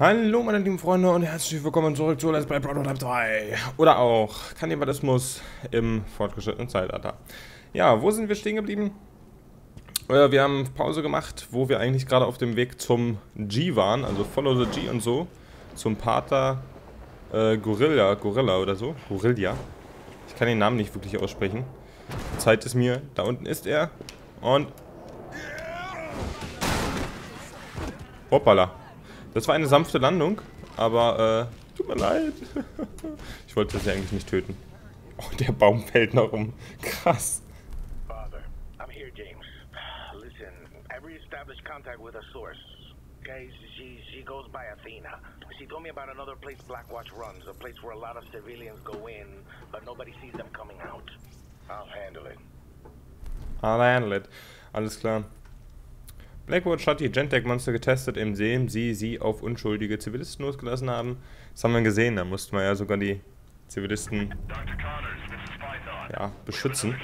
Hallo meine lieben Freunde und herzlich willkommen zurück zu Let's Play Prototype 3 oder auch Kannibalismus im fortgeschrittenen Zeitalter. Ja, wo sind wir stehen geblieben? Äh, wir haben Pause gemacht, wo wir eigentlich gerade auf dem Weg zum G waren, also Follow the G und so, zum Pater äh, Gorilla, Gorilla oder so, Gorilla. Ich kann den Namen nicht wirklich aussprechen. Zeit es mir, da unten ist er und... Hoppala. Das war eine sanfte Landung, aber äh, tut mir leid. ich wollte sie eigentlich nicht töten. Oh, der Baum fällt noch um. Krass. Father, I'm here, James. Listen, I've reestablished contact with a source. Okay, she, she goes by Athena. She told me about another place Blackwatch runs, a place where a lot of civilians go in, but nobody sees them coming out. I'll handle it. I'll handle it. Alles klar. Blackwatch hat die Gentech-Monster getestet, indem sie sie auf unschuldige Zivilisten losgelassen haben. Das haben wir gesehen, da mussten wir ja sogar die Zivilisten ja, beschützen.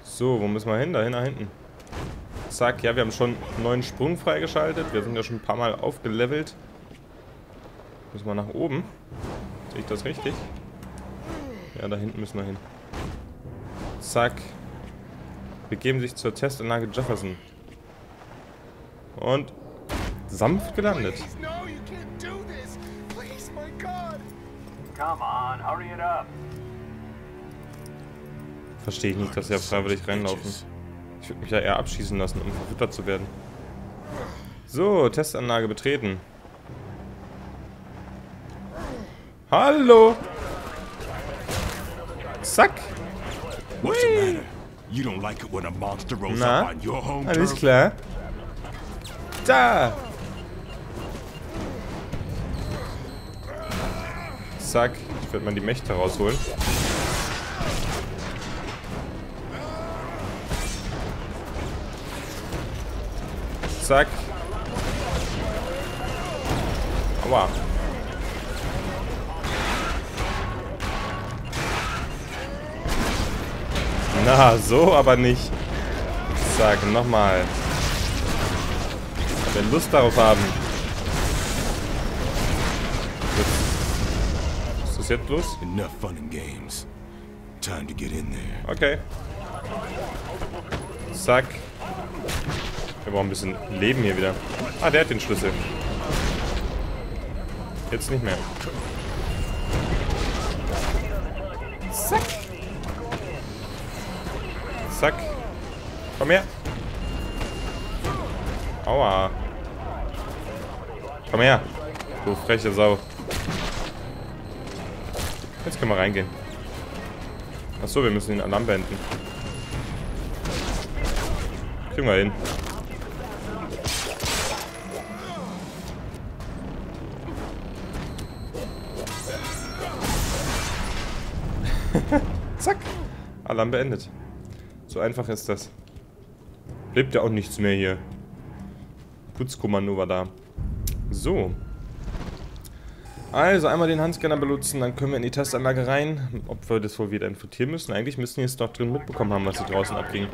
So, wo müssen wir hin? Da hin, da hinten. Zack, ja, wir haben schon einen neuen Sprung freigeschaltet. Wir sind ja schon ein paar Mal aufgelevelt. Müssen wir nach oben? Sehe ich das richtig? Ja, da hinten müssen wir hin. Zack. Begeben sich zur Testanlage Jefferson. Und sanft gelandet. Verstehe ich nicht, dass sie ja freiwillig reinlaufen. Ich würde mich ja eher abschießen lassen, um verfüttert zu werden. So, Testanlage betreten. Hallo. Zack. Na, alles klar. Da. Zack. Ich werde mal die Mächte rausholen. Zack. Aua. Na, so aber nicht. Zack, nochmal. Wenn Lust darauf haben. Ist das jetzt los? Okay. Zack. Wir brauchen ein bisschen Leben hier wieder. Ah, der hat den Schlüssel. Jetzt nicht mehr. Zack. Zack. Komm her. Aua. Komm her. Du freche Sau. Jetzt können wir reingehen. Achso, wir müssen den Alarm beenden. Kriegen wir hin. Zack. Alarm beendet. So einfach ist das. Lebt ja auch nichts mehr hier. Putzkommando war da. So. Also einmal den Handscanner benutzen, dann können wir in die Testanlage rein. Ob wir das wohl wieder infiltrieren müssen? Eigentlich müssten wir es doch drin mitbekommen haben, was hier draußen abging.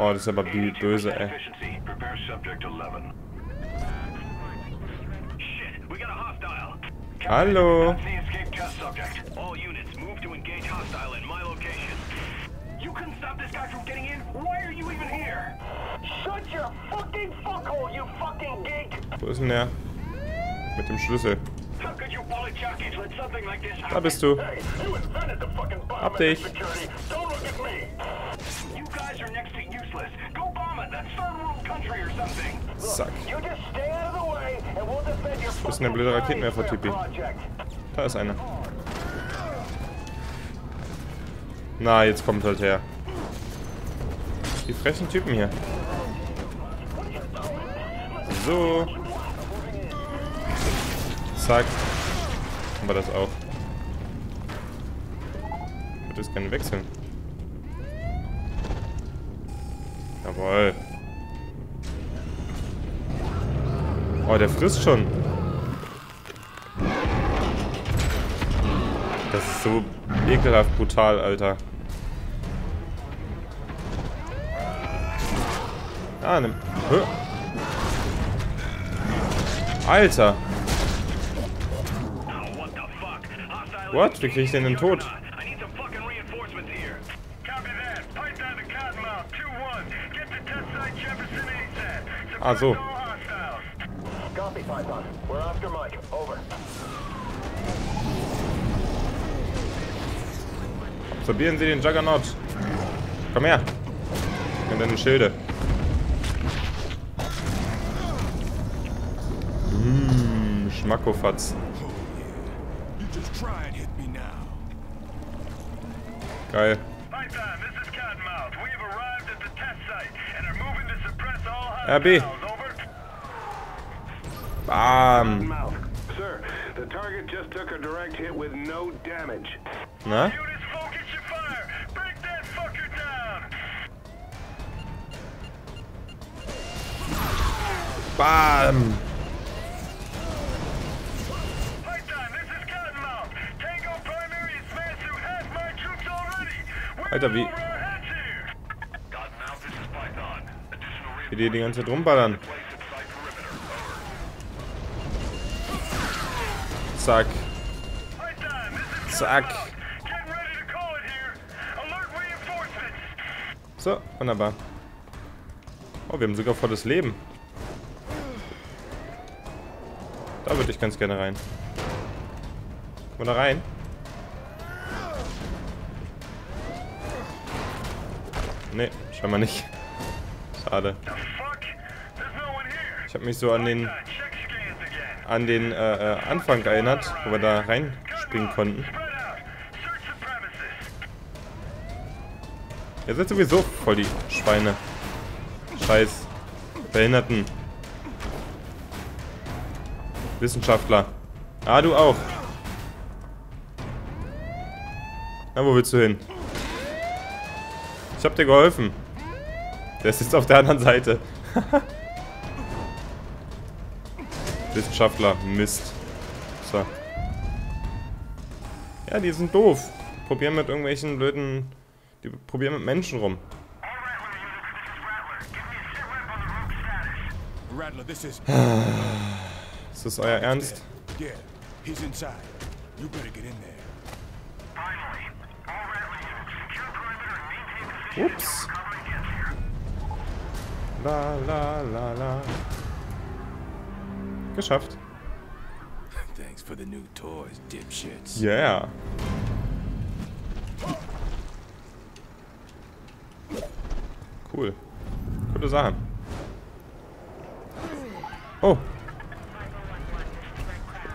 Oh, das ist aber böse, ey. Hallo. Wo ist denn der? Mit dem Schlüssel. Da bist du. Hab dich. Zack. Wo ist denn der blöde Raketenwerfer-Typi? Da ist einer. Na, jetzt kommt halt her. Die frechen Typen hier. So. Zack. Haben wir das auch. würde es gerne wechseln. Jawohl. Oh, der frisst schon. Das ist so ekelhaft brutal, Alter. Ah, ne. Hä? Alter. What? Wie krieg ich den denn tot? Ah, so. Absorbieren Sie den Juggernaut. Komm her. Und deine Schilde. Mmm, Schmackofatz. Geil. RB. Bam. Sir, the Alter, wie... Wie die die ganze Zeit rumballern. Zack. Zack. So, wunderbar. Oh, wir haben sogar volles Leben. Da würde ich ganz gerne rein. Mal da rein. Ne, scheinbar nicht. Schade. Ich habe mich so an den an den äh, äh, Anfang erinnert, wo wir da reinspringen konnten. Ihr seid sowieso voll die Schweine. Scheiß Behinderten. Wissenschaftler. Ah, du auch. Na, wo willst du hin? Ich hab dir geholfen. Der ist jetzt auf der anderen Seite. Wissenschaftler. Mist. So. Ja, die sind doof. Probieren mit irgendwelchen blöden... Die probieren mit Menschen rum. Ist das euer Ernst? Ups. La la la la. Geschafft. Thanks for the new toys, dipshits. Yeah. Cool. Coole Sache. Oh.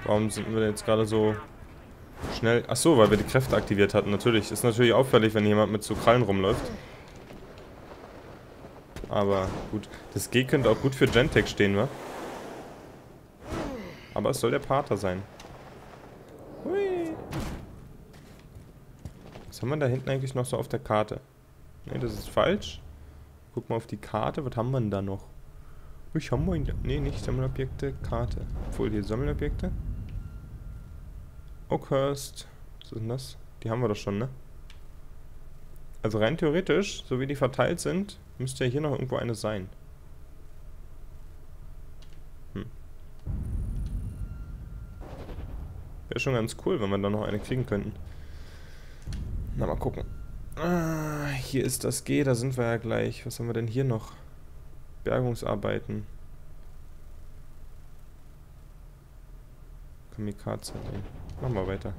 Warum sind wir jetzt gerade so schnell... Ach so, weil wir die Kräfte aktiviert hatten. Natürlich. Ist natürlich auffällig, wenn jemand mit so Krallen rumläuft. Aber gut. Das G könnte auch gut für Gentek stehen, wa? Aber es soll der Pater sein. Hui. Was haben wir da hinten eigentlich noch so auf der Karte? Ne, das ist falsch. Guck mal auf die Karte. Was haben wir denn da noch? Ich haben wir... Ne, nicht Sammelobjekte. Karte. Obwohl, hier Sammelobjekte. Oakhurst. Was ist denn das? Die haben wir doch schon, ne? Also rein theoretisch, so wie die verteilt sind, müsste ja hier noch irgendwo eine sein. Hm. Wäre schon ganz cool, wenn wir da noch eine kriegen könnten. Na, mal gucken. Ah, hier ist das G, da sind wir ja gleich. Was haben wir denn hier noch? Bergungsarbeiten. Kamikaze. Nee. Machen wir weiter.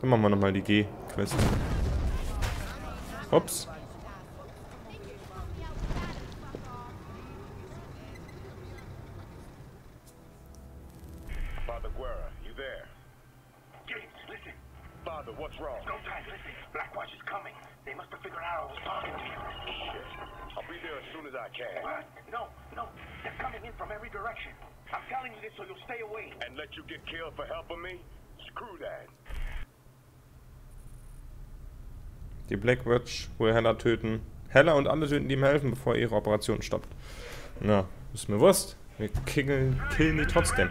Dann machen wir nochmal die G-Quest. Ups. Father Guerra, you there? James, listen. Father, what's wrong? No time, listen. Blackwatch is coming. They must have figured out I was talking to you. Shit. I'll be there as soon as I can. What? No, no. They're coming in from every direction. I'm telling you this so you'll stay away. And let you get killed for helping me? Screw that. Die Black Witch will Hella töten. Hella und alle töten, die ihm helfen, bevor ihre Operation stoppt. Na, ist mir wurscht. Wir killen, killen die trotzdem.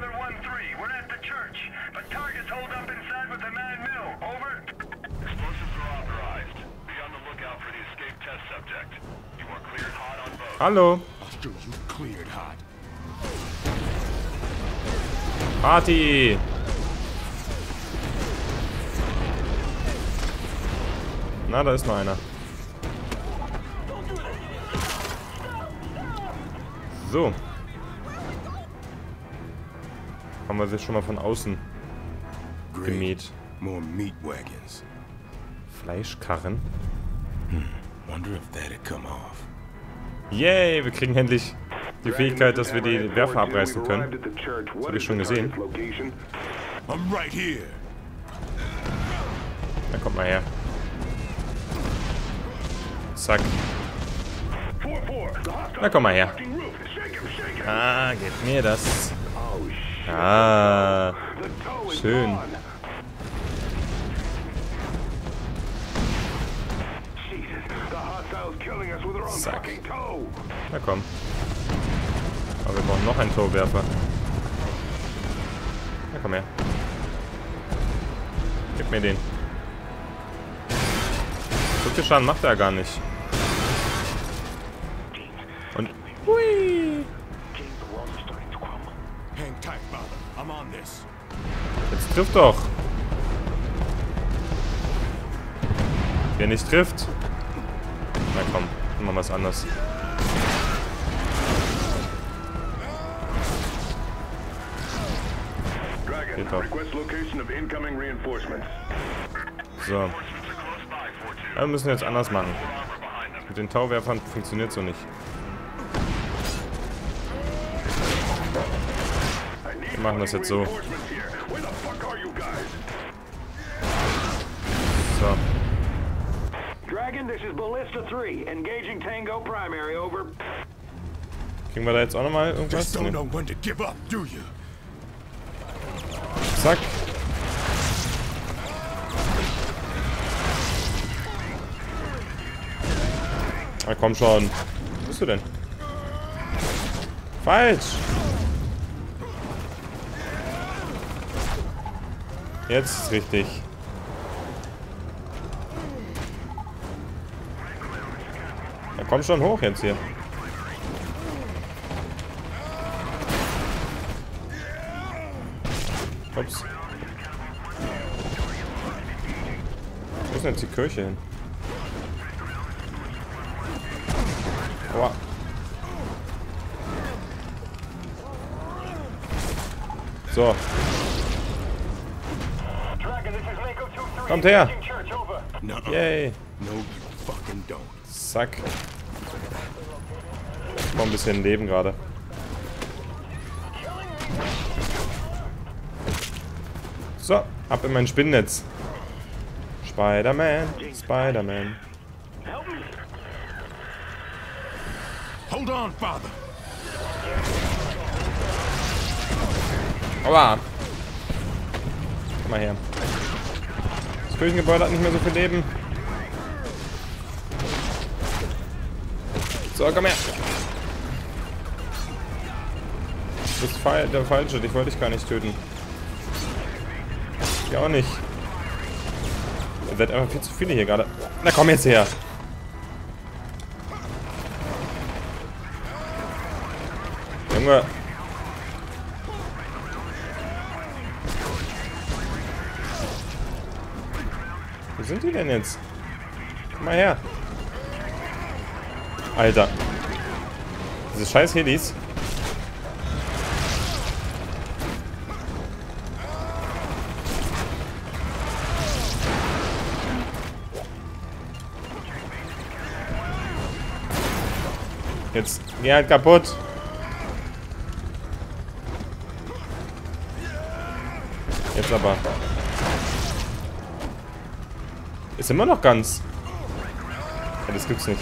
713, we're Na, da ist noch einer. So. Haben wir sie schon mal von außen gemäht. More meat wagons. Fleischkarren. Wonder if that'd come off. Yay, wir kriegen endlich die Fähigkeit, dass wir die Werfer abreißen können. Das hab ich schon gesehen. I'm right here. Na, kommt mal her. Zack. Na, komm mal her. Ah, gib mir das. Ah, schön. Zack. Na komm. Aber wir brauchen noch einen Torwerfer. Na komm her. Gib mir den. So viel Schaden macht er gar nicht. This. Jetzt trifft doch. Wer nicht trifft. Na komm, machen wir was anderes. Dragon, Geht doch. So. Ja, wir müssen jetzt anders machen. Mit den Tauwerfern funktioniert so nicht. Wir machen das jetzt so. So. Dragon, this is Ballista 3. Engaging Tango Primary, over. Kriegen wir da jetzt auch nochmal irgendwas? Just don't Nee. know when to give up, do you? Zack. Na komm schon. Wo bist du denn? Falsch. Jetzt ist richtig. Na komm schon hoch jetzt hier. Ups. Wo ist denn jetzt die Kirche hin? Aua. So, Kommt her. Yay. No, you fucking don't. Zack. Ich brauche ein bisschen Leben gerade. So, ab in mein Spinnennetz. Spider-Man, Spider-Man. Hold on, Father. Aua. Komm mal her. Das Kirchengebäude hat nicht mehr so viel Leben. So, komm her. Das ist fal der falsche, dich wollte ich gar nicht töten. Ich auch nicht. Ihr seid einfach viel zu viele hier gerade. Na komm jetzt her. Junge. Sind die denn jetzt? Komm mal her. Alter. Diese scheiß Helis. Jetzt, geh halt kaputt. Jetzt aber. Ist immer noch ganz. Ja, das gibt's nicht.